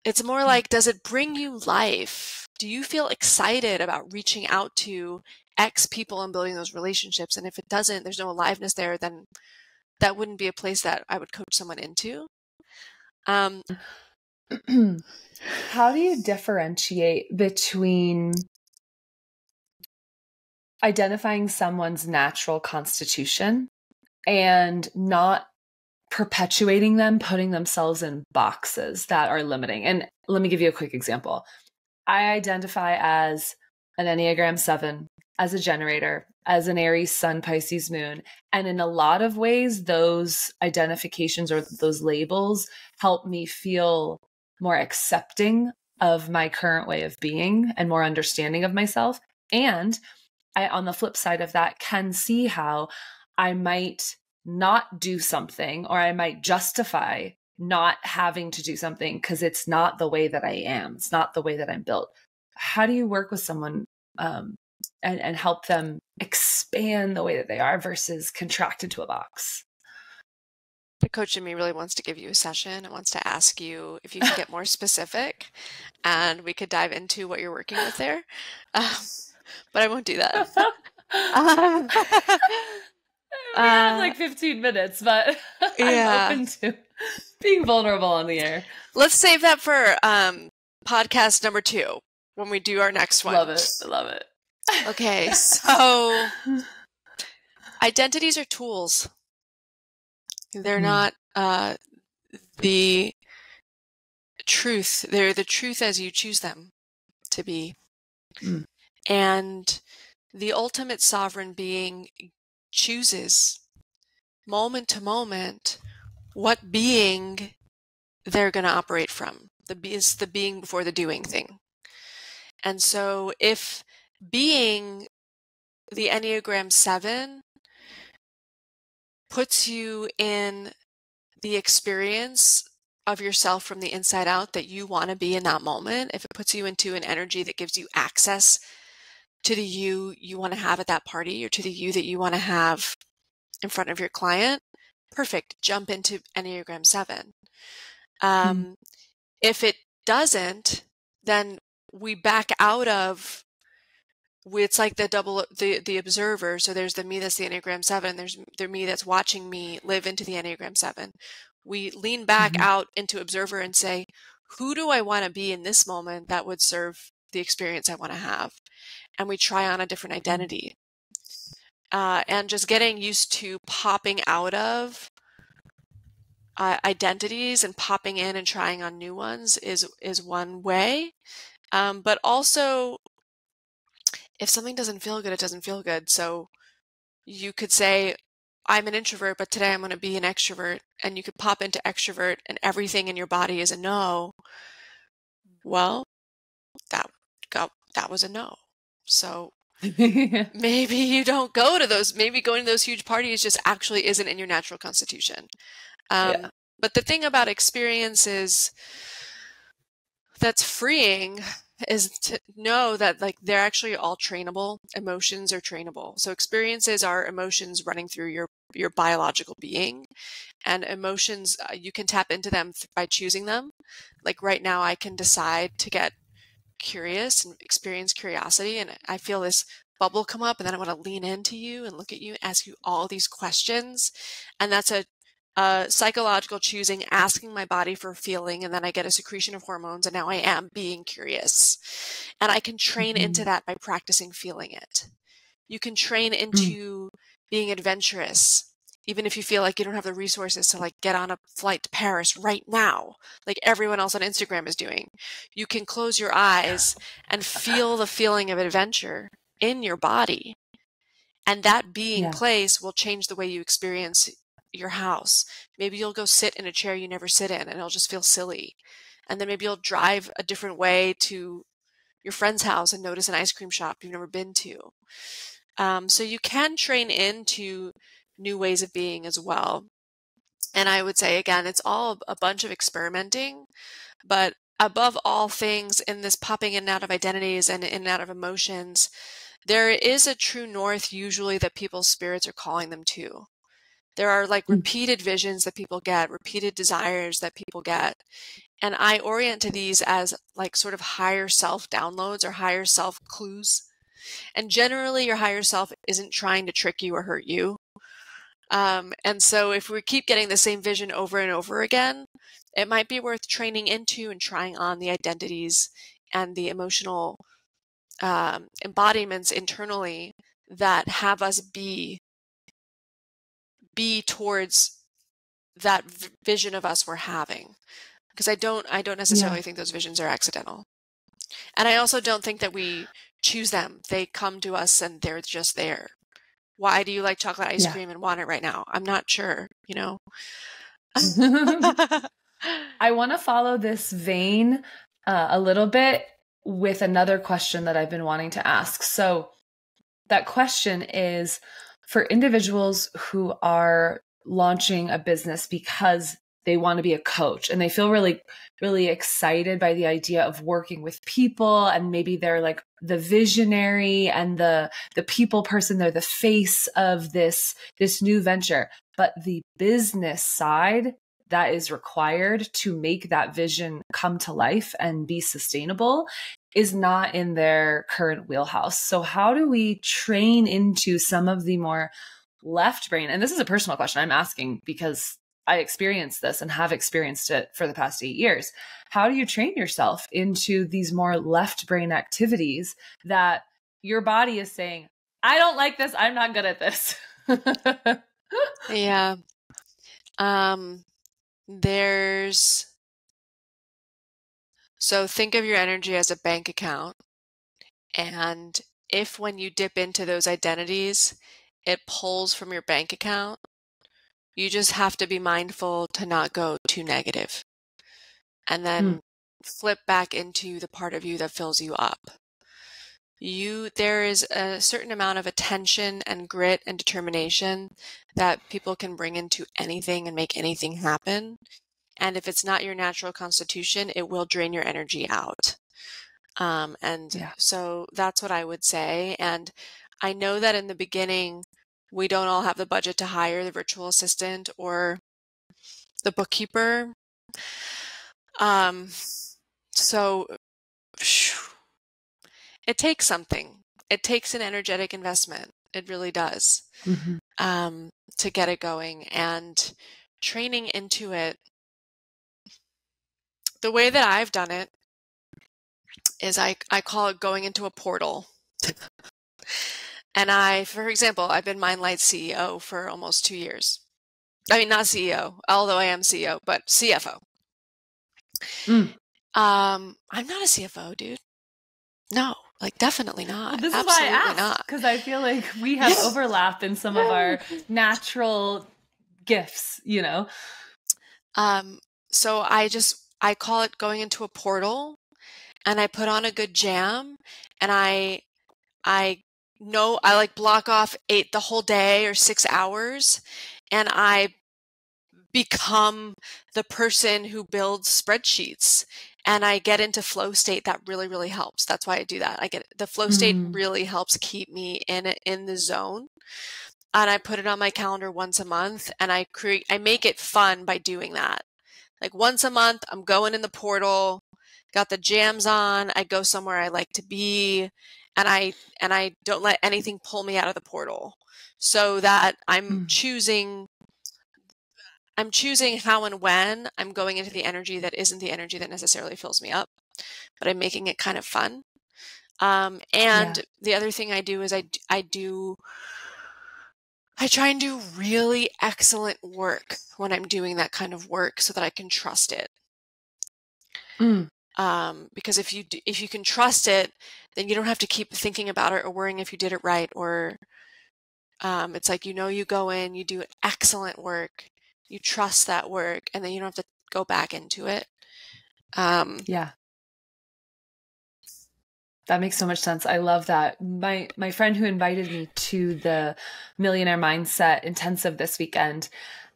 it's more mm. like does it bring you life do you feel excited about reaching out to x people and building those relationships and if it doesn't there's no aliveness there then that wouldn't be a place that I would coach someone into. Um, How do you differentiate between identifying someone's natural constitution and not perpetuating them, putting themselves in boxes that are limiting? And let me give you a quick example. I identify as an Enneagram 7, as a generator, as an Aries Sun, Pisces Moon. And in a lot of ways, those identifications or those labels help me feel more accepting of my current way of being and more understanding of myself. And I, on the flip side of that, can see how I might not do something or I might justify not having to do something because it's not the way that I am. It's not the way that I'm built. How do you work with someone um, and, and help them expand the way that they are versus contract into a box? The coach in me really wants to give you a session and wants to ask you if you can get more specific and we could dive into what you're working with there. Um, but I won't do that. um, we have like 15 minutes, but yeah. I'm open to being vulnerable on the air. Let's save that for um, podcast number two when we do our next one. Love it. I love it. Okay, so identities are tools. They're mm. not uh, the truth. They're the truth as you choose them to be. Mm. And the ultimate sovereign being chooses moment to moment what being they're going to operate from. The is the being before the doing thing. And so if being the Enneagram 7 puts you in the experience of yourself from the inside out that you want to be in that moment, if it puts you into an energy that gives you access to the you you want to have at that party or to the you that you want to have in front of your client, perfect. Jump into Enneagram 7. Hmm. Um, mm. If it doesn't, then we back out of it's like the double the the observer so there's the me that's the enneagram 7 there's the me that's watching me live into the enneagram 7 we lean back mm-hmm. out into observer and say who do i want to be in this moment that would serve the experience i want to have and we try on a different mm-hmm. identity. Uh, and just getting used to popping out of uh, identities and popping in and trying on new ones is is one way. Um, but also, if something doesn't feel good, it doesn't feel good. So you could say, I'm an introvert, but today I'm going to be an extrovert. And you could pop into extrovert and everything in your body is a no. Well, that got, that was a no. So maybe you don't go to those. Maybe going to those huge parties just actually isn't in your natural constitution. Um, yeah. But the thing about experiences that's freeing is to know that like they're actually all trainable emotions are trainable so experiences are emotions running through your your biological being and emotions uh, you can tap into them by choosing them like right now i can decide to get curious and experience curiosity and I feel this bubble come up and then I want to lean into you and look at you and ask you all these questions. And that's a, a psychological choosing, asking my body for feeling, and then I get a secretion of hormones, and now I am being curious. And I can train mm-hmm. into that by practicing feeling it. You can train mm. into mm. being adventurous even if you feel like you don't have the resources to like get on a flight to Paris right now, like everyone else on Instagram is doing, you can close your eyes and feel the feeling of adventure in your body. And that being yeah. place will change the way you experience your house. Maybe you'll go sit in a chair you never sit in and it'll just feel silly. And then maybe you'll drive a different way to your friend's house and notice an ice cream shop you've never been to. Um, so you can train into new ways of being as well. And I would say, again, it's all a bunch of experimenting, but above all things, in this popping in and out of identities and in and out of emotions, there is a true north usually that people's spirits are calling them to. There are like mm. repeated visions that people get, repeated desires that people get. And I orient to these as like sort of higher self downloads or higher self clues. And generally, your higher self isn't trying to trick you or hurt you. Um, and so if we keep getting the same vision over and over again, it might be worth training into and trying on the identities and the emotional um, embodiments internally that have us be be towards that vision of us we're having. Because i don't i don't necessarily yeah. think those visions are accidental. And i also don't think that we choose them. They come to us and they're just there why do you like chocolate ice yeah. cream and want it right now? I'm not sure, you know. I want to follow this vein uh, a little bit with another question that I've been wanting to ask. So, that question is for individuals who are launching a business because they want to be a coach and they feel really really excited by the idea of working with people and maybe they're like the visionary and the the people person they're the face of this this new venture but the business side that is required to make that vision come to life and be sustainable is not in their current wheelhouse. So, how do we train into some of the more left brain? And this is a personal question I'm asking because I experienced this and have experienced it for the past eight years. How do you train yourself into these more left brain activities that your body is saying, I don't like this, I'm not good at this? yeah. Um, there's so think of your energy as a bank account. And if when you dip into those identities, it pulls from your bank account, you just have to be mindful to not go too. And then hmm. flip back into the part of you that fills you up. You there is a certain amount of attention and grit and determination that people can bring into anything and make anything happen. And if it's not your natural constitution, it will drain your energy out. Um, and yeah. so that's what I would say. And I know that in the beginning, we don't all have the budget to hire the virtual assistant or the bookkeeper. Um, so it takes something. It takes an energetic investment. It really does mm-hmm. um, to get it going. And training into it, the way that I've done it is I, I call it going into a portal. And I, for example, I've been Mindlight CEO for almost two years. I mean, not CEO, although I am CEO, but CFO. Mm. Um, I'm not a CFO, dude. No, like definitely not. This Absolutely is why I asked because I feel like we have overlap in some of our natural gifts. You know. Um. So I just I call it going into a portal, and I put on a good jam, and I I no, I like block off eight the whole day or six hours and I become the person who builds spreadsheets and I get into flow state that really really helps. That's why I do that. I get the flow state mm. really helps keep me in in the zone. And I put it on my calendar once a month and I create I make it fun by doing that. Like once a month I'm going in the portal, got the jams on, I go somewhere I like to be and I and I don't let anything pull me out of the portal so that I'm mm. choosing I'm choosing how and when I'm going into the energy that isn't the energy that necessarily fills me up, but I'm making it kind of fun. Um, and yeah. the other thing I do is I, I do, I try and do really excellent work when I'm doing that kind of work so that I can trust it. Mm. Um, because if you, if you can trust it, then you don't have to keep thinking about it or worrying if you did it right or um, it's like you know you go in you do excellent work you trust that work and then you don't have to go back into it. Um, yeah. That makes so much sense i love that. My my friend who invited me to the millionaire mindset intensive this weekend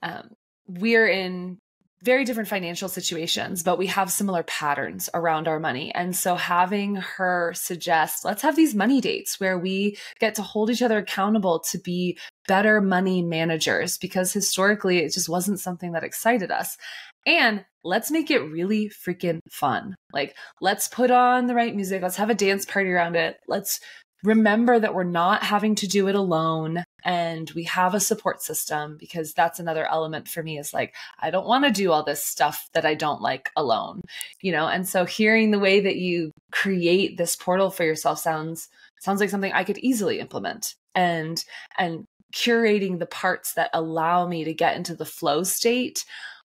um, we're in very different financial situations, but we have similar patterns around our money. And so having her suggest, let's have these money dates where we get to hold each other accountable to be better money managers because historically it just wasn't something that excited us. And let's make it really freaking fun. Like, let's put on the right music. Let's have a dance party around it. Let's remember that we're not having to do it alone and we have a support system because that's another element for me is like I don't want to do all this stuff that I don't like alone you know? And so hearing the way that you create this portal for yourself sounds sounds like something I could easily implement and and curating the parts that allow me to get into the flow state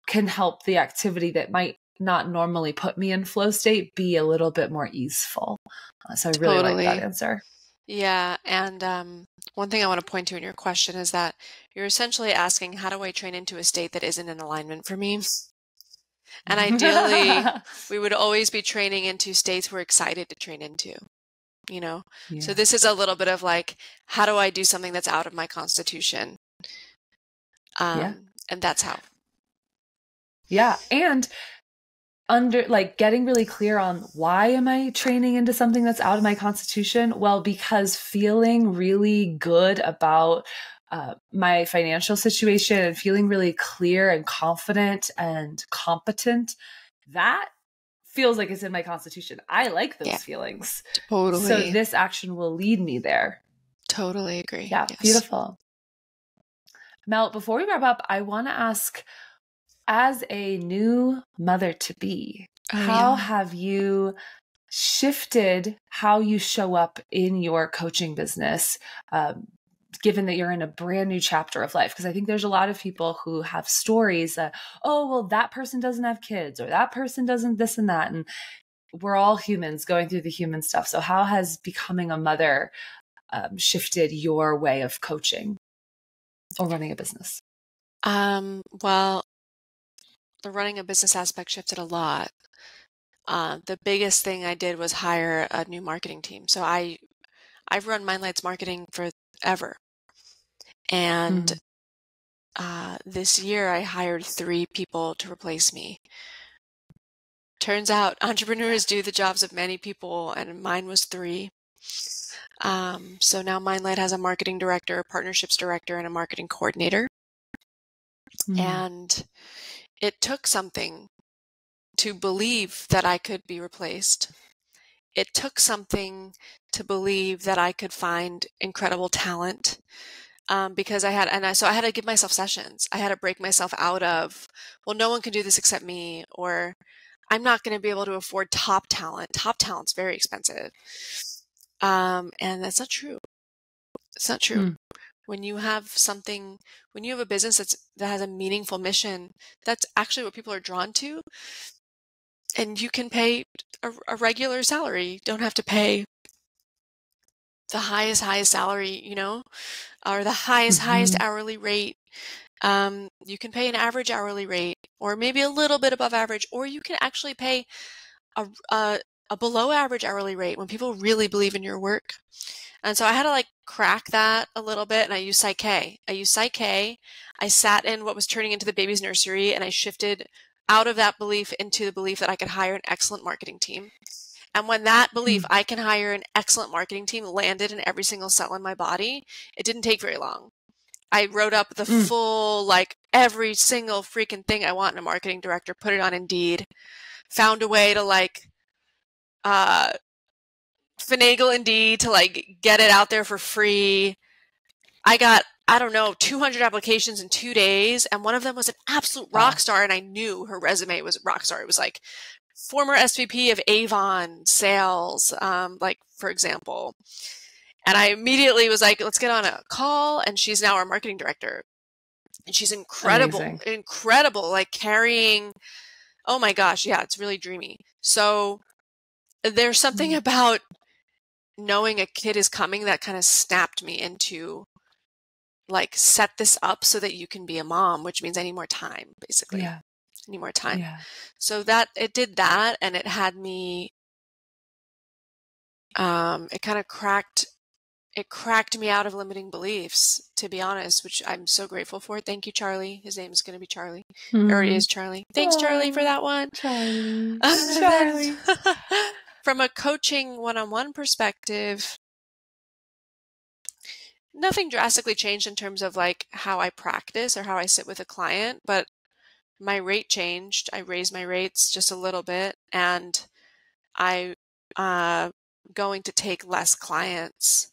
can help the activity that might not normally put me in flow state be a little bit more easeful. Uh, so I really totally. like that answer. Yeah, and um, one thing I want to point to in your question is that you're essentially asking, how do I train into a state that isn't in alignment for me? And ideally, we would always be training into states we're excited to train into. you know? Yeah. So this is a little bit of like, how do I do something that's out of my constitution? Um, yeah. And that's how. Yeah. And under like getting really clear on why am I training into something that's out of my constitution? Well, because feeling really good about uh, my financial situation and feeling really clear and confident and competent, that feels like it's in my constitution. I like those yeah, feelings. Totally. So this action will lead me there. Totally agree. Yeah, yes. beautiful. Mel, before we wrap up, I want to ask as a new mother to be, oh, how yeah. have you shifted how you show up in your coaching business? Um, given that you're in a brand new chapter of life because i think there's a lot of people who have stories that oh well that person doesn't have kids or that person doesn't this and that and we're all humans going through the human stuff so how has becoming a mother um, shifted your way of coaching or running a business um, well the running a business aspect shifted a lot uh, the biggest thing i did was hire a new marketing team so i i've run mindlights marketing forever and mm. uh, this year I hired three people to replace me. Turns out entrepreneurs do the jobs of many people, and mine was three. Um, so now Mindlight has a marketing director, a partnerships director, and a marketing coordinator. Mm. And it took something to believe that I could be replaced. It took something to believe that I could find incredible talent um, because I had, and I, so I had to give myself sessions. I had to break myself out of, well, no one can do this except me, or I'm not going to be able to afford top talent. Top talent's very expensive. Um, and that's not true. It's not true. Mm. When you have something, when you have a business that's, that has a meaningful mission, that's actually what people are drawn to. And you can pay a, a regular salary. You don't have to pay the highest, highest salary, you know, or the highest, mm-hmm. highest hourly rate. Um, you can pay an average hourly rate, or maybe a little bit above average, or you can actually pay a, a, a below average hourly rate when people really believe in your work. And so I had to like crack that a little bit and I used Psych K. I used Psych K. I sat in what was turning into the baby's nursery and I shifted out of that belief into the belief that I could hire an excellent marketing team. And when that belief, mm. I can hire an excellent marketing team, landed in every single cell in my body, it didn't take very long. I wrote up the mm. full, like every single freaking thing I want in a marketing director, put it on Indeed, found a way to like, uh, finagle Indeed to like get it out there for free. I got, I don't know, 200 applications in two days, and one of them was an absolute rock star, and I knew her resume was rock star. It was like former SVP of Avon sales, um, like for example. And I immediately was like, let's get on a call. And she's now our marketing director. And she's incredible, Amazing. incredible, like carrying, oh my gosh, yeah, it's really dreamy. So there's something mm. about knowing a kid is coming that kind of snapped me into like set this up so that you can be a mom, which means I need more time, basically. Yeah any more time. Yeah. So that it did that and it had me um it kind of cracked it cracked me out of limiting beliefs to be honest which i'm so grateful for thank you charlie his name is going to be charlie mm-hmm. or is charlie thanks charlie for that one charlie, charlie. from a coaching one-on-one perspective nothing drastically changed in terms of like how i practice or how i sit with a client but my rate changed. I raised my rates just a little bit, and I uh, going to take less clients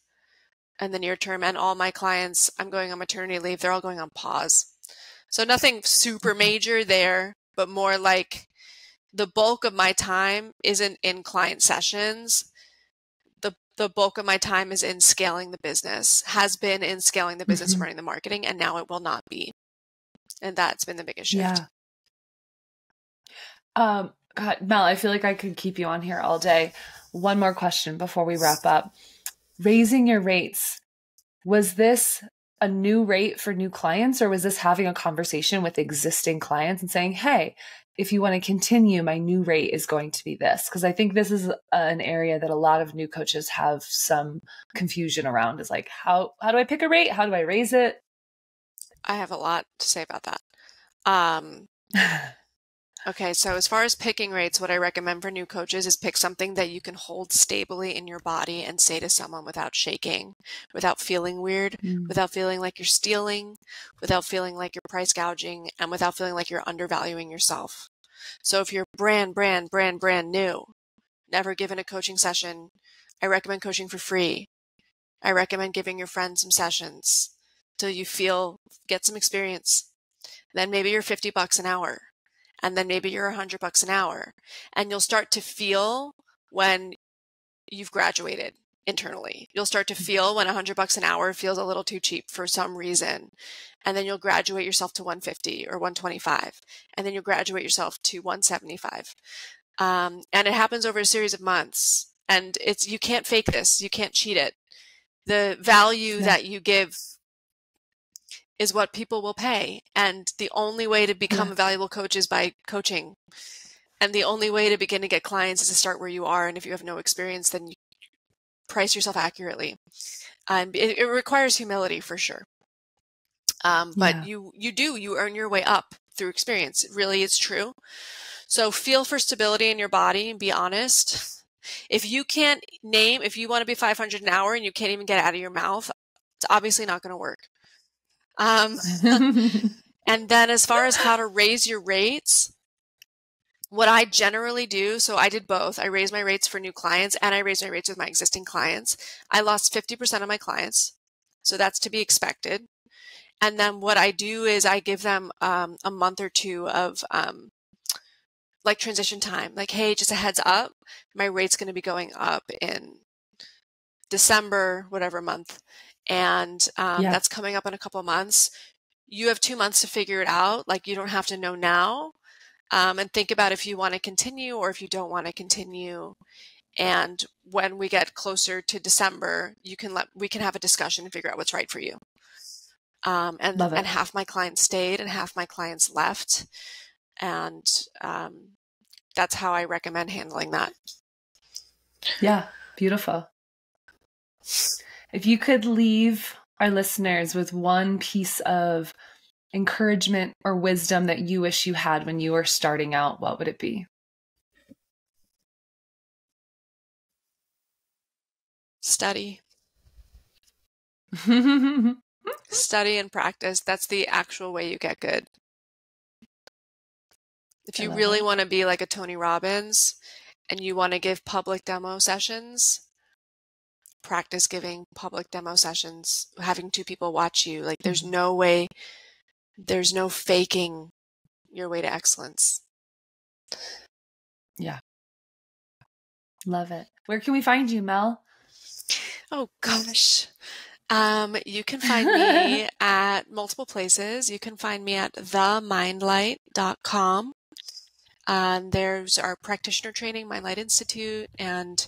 in the near term. And all my clients, I'm going on maternity leave. They're all going on pause. So nothing super major there, but more like the bulk of my time isn't in client sessions. The the bulk of my time is in scaling the business, has been in scaling the business, mm-hmm. running the marketing, and now it will not be. And that's been the biggest shift. Yeah. Um, God, Mel, I feel like I could keep you on here all day. One more question before we wrap up. Raising your rates, was this a new rate for new clients or was this having a conversation with existing clients and saying, "Hey, if you want to continue, my new rate is going to be this." Because I think this is an area that a lot of new coaches have some confusion around is like, how how do I pick a rate? How do I raise it? I have a lot to say about that. Um Okay, so as far as picking rates, what I recommend for new coaches is pick something that you can hold stably in your body and say to someone without shaking, without feeling weird, mm. without feeling like you're stealing, without feeling like you're price gouging, and without feeling like you're undervaluing yourself. So if you're brand, brand, brand, brand new, never given a coaching session, I recommend coaching for free. I recommend giving your friends some sessions till you feel, get some experience. Then maybe you're 50 bucks an hour and then maybe you're a hundred bucks an hour and you'll start to feel when you've graduated internally. You'll start to mm-hmm. feel when a hundred bucks an hour feels a little too cheap for some reason. And then you'll graduate yourself to 150 or 125. And then you'll graduate yourself to 175. Um, and it happens over a series of months. And it's, you can't fake this. You can't cheat it. The value yeah. that you give is what people will pay. And the only way to become yeah. a valuable coach is by coaching. And the only way to begin to get clients is to start where you are. And if you have no experience, then you price yourself accurately. Um, it, it, requires humility for sure. Um, but yeah. you, you do, you earn your way up through experience. It really is true. So feel for stability in your body and be honest. If you can't name, if you want to be 500 an hour and you can't even get out of your mouth, it's obviously not going to work. Um, and then as far as how to raise your rates, what I generally do, so I did both. I raised my rates for new clients and I raised my rates with my existing clients. I lost 50% of my clients. So that's to be expected. And then what I do is I give them um, a month or two of um, like transition time. Like, hey, just a heads up, my rate's going to be going up in December, whatever month and um, yeah. that's coming up in a couple months. You have two months to figure it out. Like you don't have to know now, um, and think about if you want to continue or if you don't want to continue. And when we get closer to December, you can let we can have a discussion and figure out what's right for you. Um, and and half my clients stayed and half my clients left, and um, that's how I recommend handling that. Yeah, beautiful. If you could leave our listeners with one piece of encouragement or wisdom that you wish you had when you were starting out, what would it be? Study. Study and practice. That's the actual way you get good. If you really want to be like a Tony Robbins and you want to give public demo sessions, practice giving public demo sessions, having two people watch you. Like there's mm-hmm. no way, there's no faking your way to excellence. Yeah. Love it. Where can we find you, Mel? Oh gosh. Um, you can find me at multiple places. You can find me at themindlight.com. Um, there's our practitioner training, Mindlight Institute, and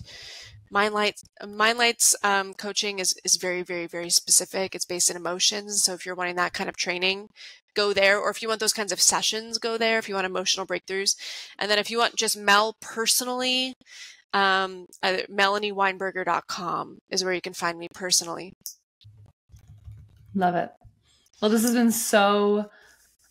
Mindlight, Mindlight's um, coaching is, is very, very, very specific. It's based in emotions. So if you're wanting that kind of training, go there. Or if you want those kinds of sessions, go there. If you want emotional breakthroughs. And then if you want just Mel personally, um, melanieweinberger.com is where you can find me personally. Love it. Well, this has been so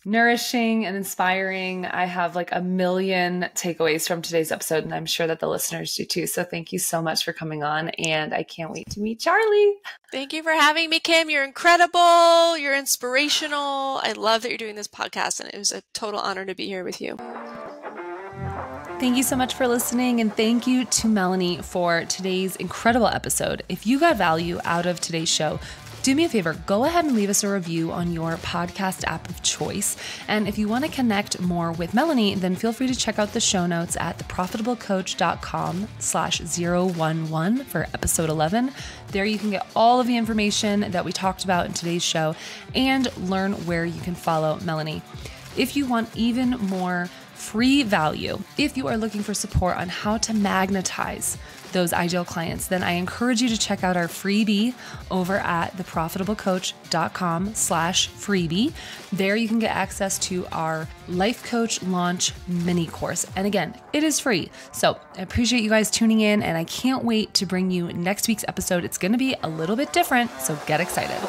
nourishing and inspiring. I have like a million takeaways from today's episode, and I'm sure that the listeners do too. So thank you so much for coming on, and I can't wait to meet Charlie. Thank you for having me, Kim. You're incredible. You're inspirational. I love that you're doing this podcast, and it was a total honor to be here with you. Thank you so much for listening, and thank you to Melanie for today's incredible episode. If you got value out of today's show, do me a favor, go ahead and leave us a review on your podcast app of choice. And if you want to connect more with Melanie, then feel free to check out the show notes at theprofitablecoach.com slash 011 for episode 11. There you can get all of the information that we talked about in today's show and learn where you can follow Melanie. If you want even more free value. If you are looking for support on how to magnetize those ideal clients, then I encourage you to check out our freebie over at theprofitablecoach.com slash freebie. There you can get access to our life coach launch mini course. And again, it is free. So I appreciate you guys tuning in and I can't wait to bring you next week's episode. It's going to be a little bit different, so get excited.